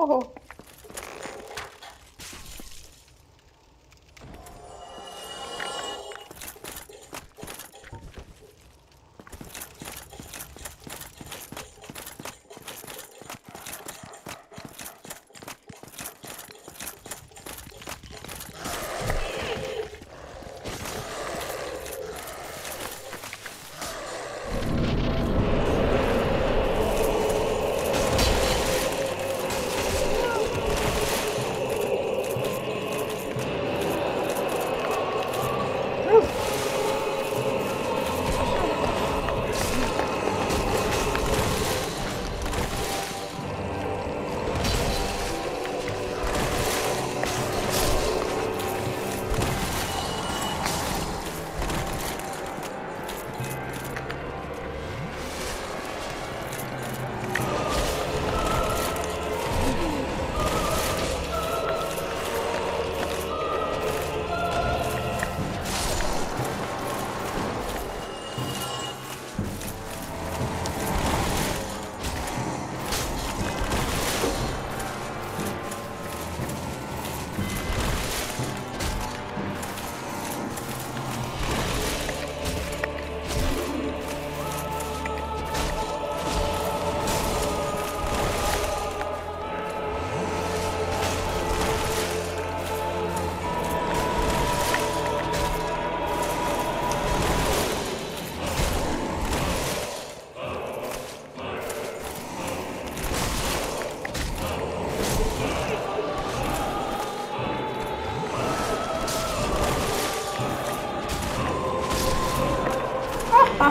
Oh.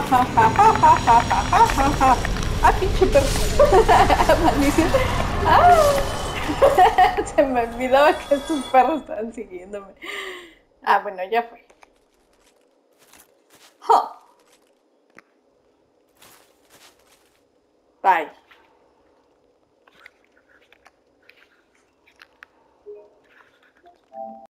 ¡Ah, pinche perro! ¡Maldición! ¡Ah! Se me olvidaba que estos perros estaban siguiéndome. Ah, bueno, ya fue. ¡Oh! Bye.